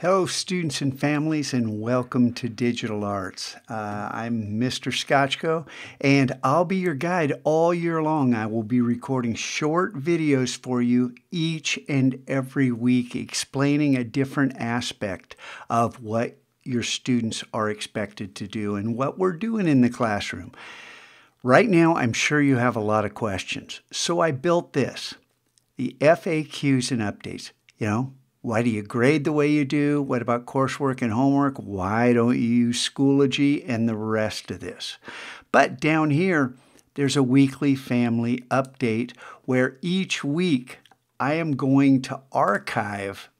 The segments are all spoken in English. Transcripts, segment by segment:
Hello, students and families, and welcome to Digital Arts. Uh, I'm Mr. Skocko, and I'll be your guide all year long. I will be recording short videos for you each and every week, explaining a different aspect of what your students are expected to do and what we're doing in the classroom. Right now, I'm sure you have a lot of questions, so I built this the FAQs and updates. You know, why do you grade the way you do? What about coursework and homework? Why don't you use Schoology and the rest of this? But down here, there's a weekly family update where each week I am going to archive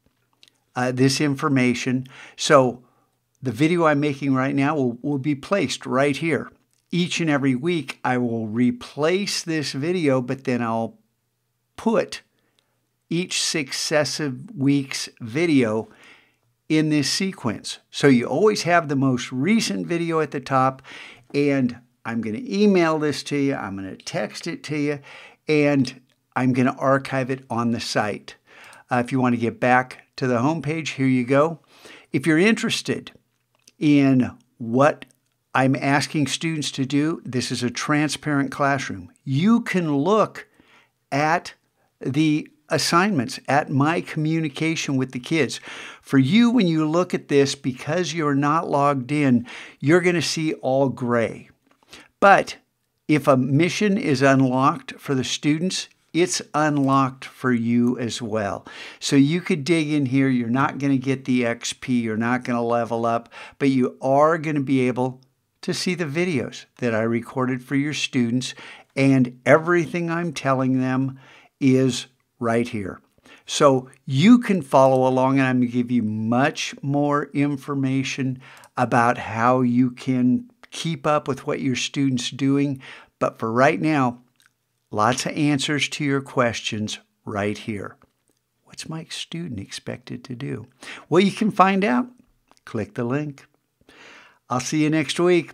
uh, this information. So the video I'm making right now will, will be placed right here. Each and every week, I will replace this video, but then I'll put each successive week's video in this sequence. So you always have the most recent video at the top, and I'm going to email this to you, I'm going to text it to you, and I'm going to archive it on the site. Uh, if you want to get back to the homepage, here you go. If you're interested in what I'm asking students to do, this is a transparent classroom. You can look at the assignments at my communication with the kids. For you, when you look at this, because you're not logged in, you're going to see all gray. But if a mission is unlocked for the students, it's unlocked for you as well. So you could dig in here. You're not going to get the XP. You're not going to level up, but you are going to be able to see the videos that I recorded for your students. And everything I'm telling them is right here. So you can follow along, and I'm going to give you much more information about how you can keep up with what your students doing. But for right now, lots of answers to your questions right here. What's my student expected to do? Well, you can find out. Click the link. I'll see you next week.